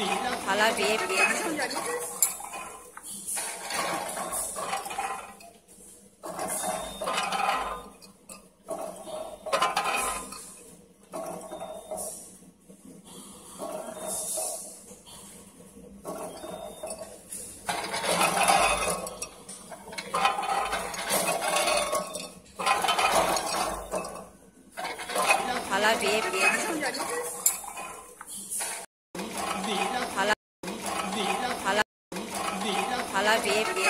好了，别别。好了，别别。అలా వేపు